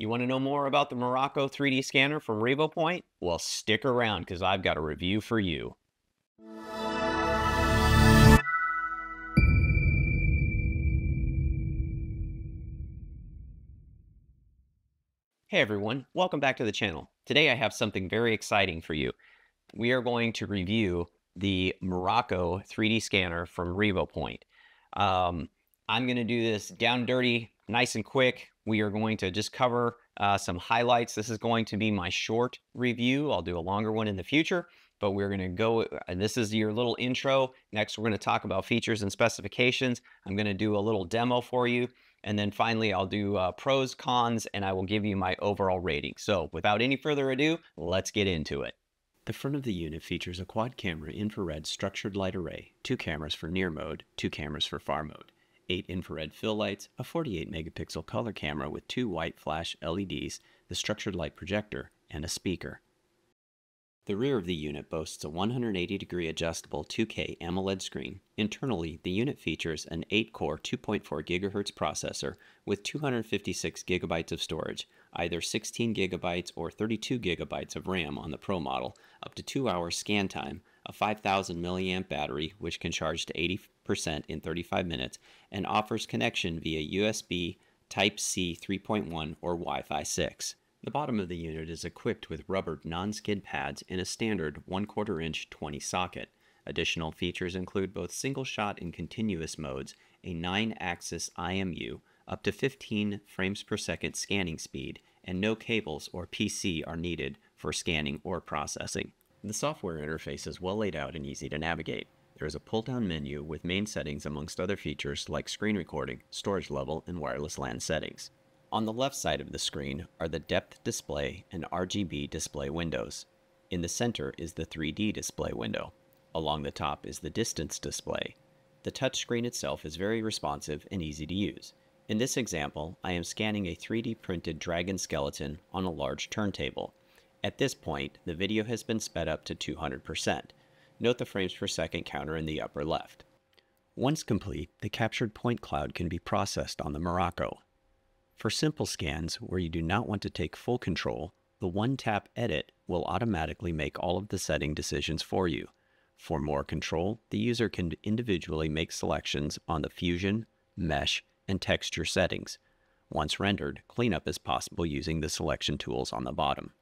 You want to know more about the Miraco 3D scanner from RevoPoint? Well, stick around because I've got a review for you. Hey everyone, welcome back to the channel. Today I have something very exciting for you. We are going to review the Miraco 3D scanner from RevoPoint. Um, I'm going to do this down dirty, nice and quick. We are going to just cover uh, some highlights. This is going to be my short review. I'll do a longer one in the future, but we're going to go, and this is your little intro. Next, we're going to talk about features and specifications. I'm going to do a little demo for you. And then finally, I'll do uh, pros, cons, and I will give you my overall rating. So without any further ado, let's get into it. The front of the unit features a quad camera infrared structured light array, two cameras for near mode, two cameras for far mode. 8 infrared fill lights, a 48 megapixel color camera with two white flash LEDs, the structured light projector, and a speaker. The rear of the unit boasts a 180 degree adjustable 2K AMOLED screen. Internally, the unit features an 8 core 2.4 GHz processor with 256 gigabytes of storage, either 16 gigabytes or 32 gigabytes of RAM on the Pro model, up to 2 hours scan time, a 5000 milliamp battery which can charge to 80% in 35 minutes, and offers connection via USB Type-C 3.1 or Wi-Fi 6. The bottom of the unit is equipped with rubber non-skid pads in a standard 1 4 inch 20 socket. Additional features include both single shot and continuous modes, a 9-axis IMU, up to 15 frames per second scanning speed, and no cables or PC are needed for scanning or processing. The software interface is well laid out and easy to navigate. There is a pull-down menu with main settings amongst other features like screen recording, storage level, and wireless LAN settings. On the left side of the screen are the depth display and RGB display windows. In the center is the 3D display window. Along the top is the distance display. The touchscreen itself is very responsive and easy to use. In this example, I am scanning a 3D printed dragon skeleton on a large turntable. At this point, the video has been sped up to 200%. Note the frames per second counter in the upper left. Once complete, the captured point cloud can be processed on the Miraco. For simple scans where you do not want to take full control, the one-tap edit will automatically make all of the setting decisions for you. For more control, the user can individually make selections on the fusion, mesh, and texture settings. Once rendered, cleanup is possible using the selection tools on the bottom.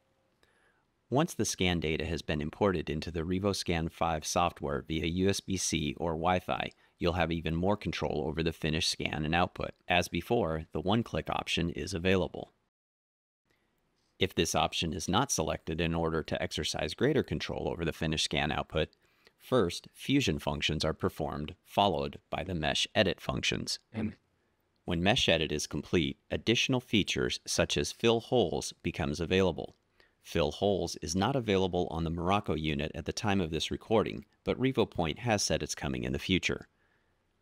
Once the scan data has been imported into the RevoScan 5 software via USB-C or Wi-Fi, you'll have even more control over the finished scan and output. As before, the one-click option is available. If this option is not selected in order to exercise greater control over the finished scan output, first, fusion functions are performed, followed by the mesh edit functions. When mesh edit is complete, additional features such as fill holes becomes available. Fill holes is not available on the Miraco unit at the time of this recording, but RevoPoint has said it's coming in the future.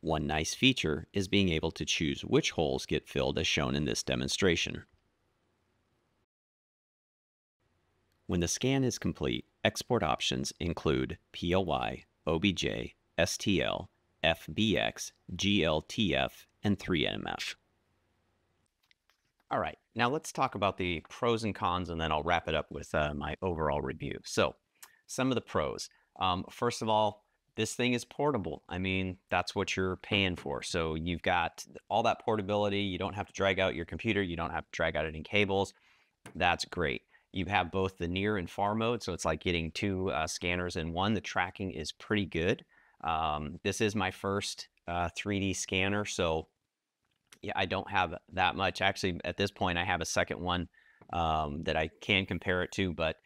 One nice feature is being able to choose which holes get filled as shown in this demonstration. When the scan is complete, export options include PLY, OBJ, STL, FBX, GLTF, and 3MF. All right, now let's talk about the pros and cons, and then I'll wrap it up with uh, my overall review. So, some of the pros. Um, first of all, this thing is portable. I mean, that's what you're paying for. So you've got all that portability. You don't have to drag out your computer. You don't have to drag out any cables. That's great. You have both the near and far mode. So it's like getting two uh, scanners in one. The tracking is pretty good. Um, this is my first uh, 3D scanner. So I don't have that much. Actually, at this point, I have a second one um, that I can compare it to. But,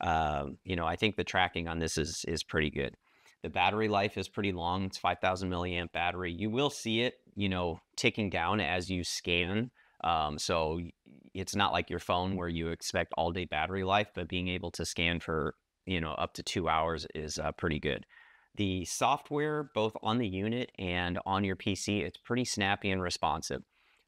uh, you know, I think the tracking on this is, is pretty good. The battery life is pretty long. It's 5,000 milliamp battery. You will see it, you know, ticking down as you scan. Um, so it's not like your phone where you expect all day battery life, but being able to scan for, you know, up to two hours is uh, pretty good. The software, both on the unit and on your PC, it's pretty snappy and responsive.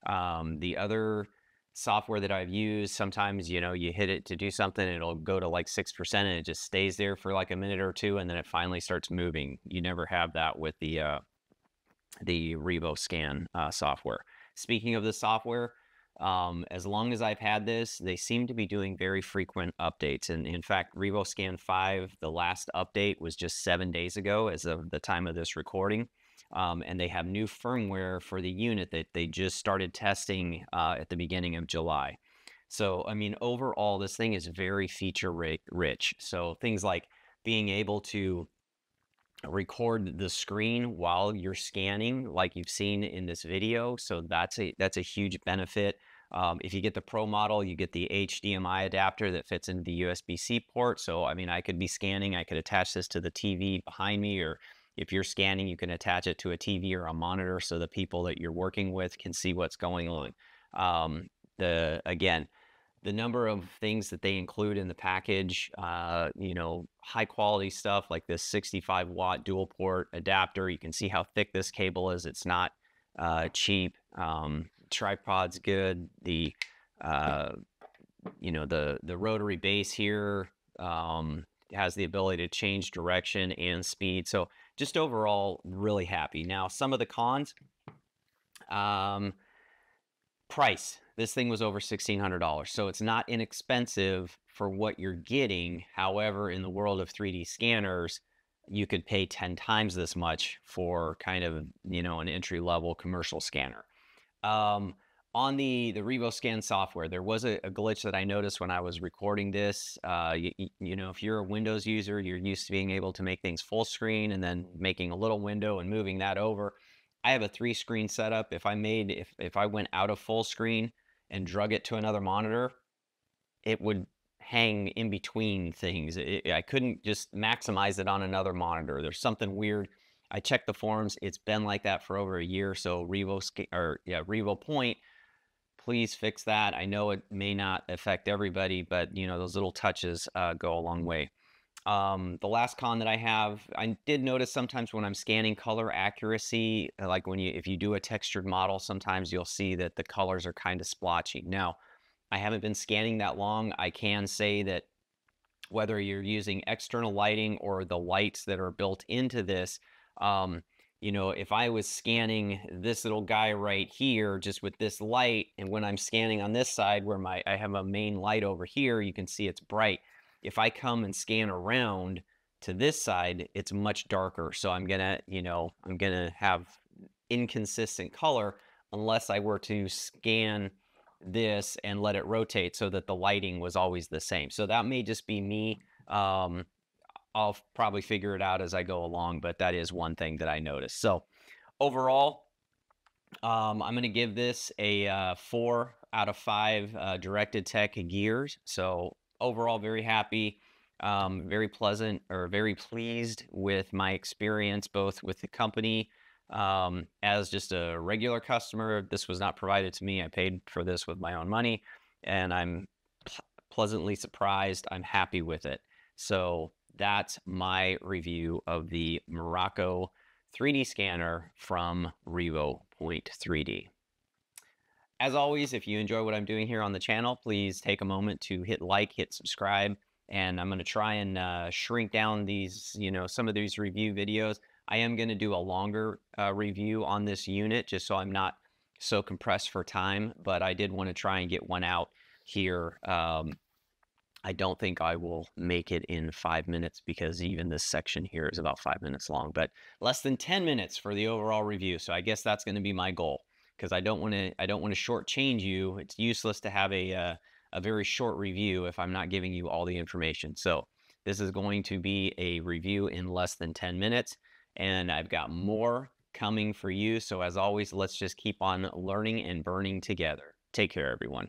Um, the other software that I've used, sometimes, you know, you hit it to do something, it'll go to like 6% and it just stays there for like a minute or two and then it finally starts moving. You never have that with the, uh, the RevoScan uh, software. Speaking of the software, Um, as long as I've had this, they seem to be doing very frequent updates. And in fact, RevoScan 5, the last update was just seven days ago as of the time of this recording. Um, and they have new firmware for the unit that they just started testing uh, at the beginning of July. So, I mean, overall, this thing is very feature rich. So, things like being able to record the screen while you're scanning like you've seen in this video so that's a that's a huge benefit um, if you get the pro model you get the HDMI adapter that fits into the USB-C port so I mean I could be scanning I could attach this to the TV behind me or if you're scanning you can attach it to a TV or a monitor so the people that you're working with can see what's going on um, the again the number of things that they include in the package, uh, you know, high quality stuff like this 65 watt dual port adapter. You can see how thick this cable is. It's not uh, cheap. Um, tripod's good. The, uh, you know, the, the rotary base here um, has the ability to change direction and speed. So just overall, really happy. Now, some of the cons, um, price this thing was over $1,600. So it's not inexpensive for what you're getting. However, in the world of 3D scanners, you could pay 10 times this much for kind of, you know, an entry level commercial scanner. Um, on the, the RevoScan software, there was a, a, glitch that I noticed when I was recording this. Uh, you, you know, if you're a Windows user, you're used to being able to make things full screen and then making a little window and moving that over. I have a three screen setup. If I made, if, if I went out of full screen, and drug it to another monitor, it would hang in between things. It, I couldn't just maximize it on another monitor. There's something weird. I checked the forums. It's been like that for over a year. So Revo or yeah, Revo Point, please fix that. I know it may not affect everybody, but you know those little touches uh, go a long way. Um, the last con that I have, I did notice sometimes when I'm scanning color accuracy, uh, like when you, if you do a textured model, sometimes you'll see that the colors are kind of splotchy. Now, I haven't been scanning that long. I can say that whether you're using external lighting or the lights that are built into this, um, you know, if I was scanning this little guy right here just with this light, and when I'm scanning on this side where my I have a main light over here, you can see it's bright if I come and scan around to this side, it's much darker. So I'm gonna, you know, I'm gonna have inconsistent color unless I were to scan this and let it rotate so that the lighting was always the same. So that may just be me. Um, I'll probably figure it out as I go along, but that is one thing that I noticed. So overall, um, I'm going to give this a uh, four out of five uh, directed tech gears. So overall very happy, um, very pleasant or very pleased with my experience both with the company um, as just a regular customer. This was not provided to me. I paid for this with my own money, and I'm pleasantly surprised. I'm happy with it. So that's my review of the Miraco 3D scanner from Revo Point 3D. As always, if you enjoy what I'm doing here on the channel, please take a moment to hit like, hit subscribe, and I'm going to try and uh, shrink down these, you know, some of these review videos. I am going to do a longer uh, review on this unit just so I'm not so compressed for time, but I did want to try and get one out here. Um, I don't think I will make it in five minutes because even this section here is about five minutes long, but less than 10 minutes for the overall review. So I guess that's going to be my goal because I don't want to I don't want to shortchange you. It's useless to have a uh, a very short review if I'm not giving you all the information. So this is going to be a review in less than 10 minutes, and I've got more coming for you. So as always, let's just keep on learning and burning together. Take care, everyone.